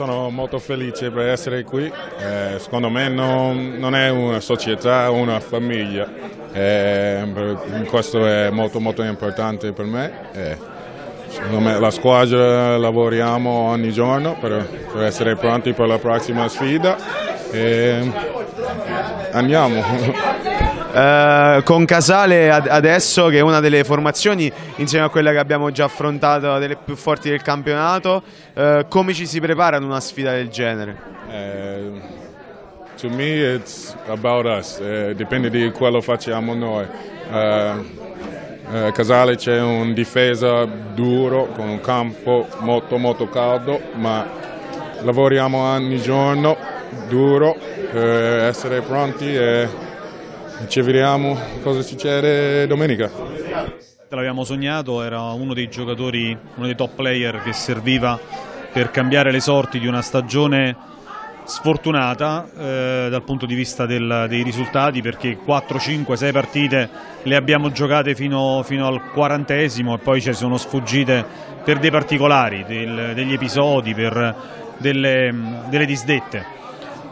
sono molto felice per essere qui, eh, secondo me non, non, è una società, una famiglia, eh, questo è molto molto importante per me. Eh, secondo me la squadra lavoriamo ogni giorno per, per essere pronti per la prossima sfida e andiamo. Uh, con Casale ad adesso che è una delle formazioni insieme a quella che abbiamo già affrontato delle più forti del campionato uh, come ci si prepara ad una sfida del genere? Uh, to me it's about us dipende di quello facciamo noi Casale c'è un difesa duro con un campo molto molto caldo ma lavoriamo ogni giorno duro per essere pronti e ci vediamo cosa succede domenica. L'abbiamo sognato, era uno dei giocatori, uno dei top player che serviva per cambiare le sorti di una stagione sfortunata eh, dal punto di vista del, dei risultati perché 4, 5, 6 partite le abbiamo giocate fino, fino al quarantesimo e poi ci sono sfuggite per dei particolari, del, degli episodi, per delle, delle disdette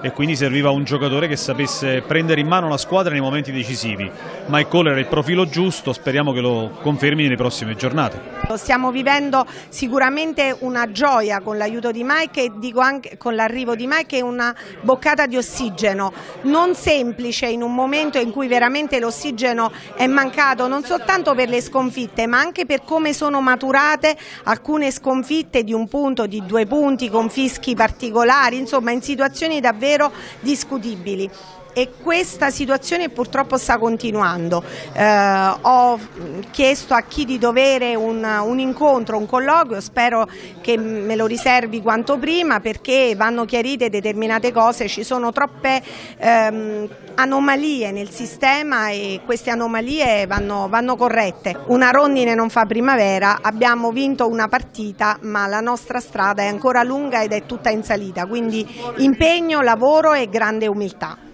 e quindi serviva un giocatore che sapesse prendere in mano la squadra nei momenti decisivi. Mike Cole era il profilo giusto, speriamo che lo confermi nelle prossime giornate. Stiamo vivendo sicuramente una gioia con l'aiuto di Mike e dico anche con l'arrivo di Mike è una boccata di ossigeno, non semplice in un momento in cui veramente l'ossigeno è mancato non soltanto per le sconfitte ma anche per come sono maturate alcune sconfitte di un punto, di due punti, con fischi particolari, insomma in situazioni davvero davvero discutibili e questa situazione purtroppo sta continuando. Eh, ho chiesto a chi di dovere un, un, incontro, un colloquio, spero che me lo riservi quanto prima perché vanno chiarite determinate cose, ci sono troppe ehm, anomalie nel sistema e queste anomalie vanno, vanno corrette. Una rondine non fa primavera, abbiamo vinto una partita ma la nostra strada è ancora lunga ed è tutta in salita, quindi impegno, lavoro e grande umiltà.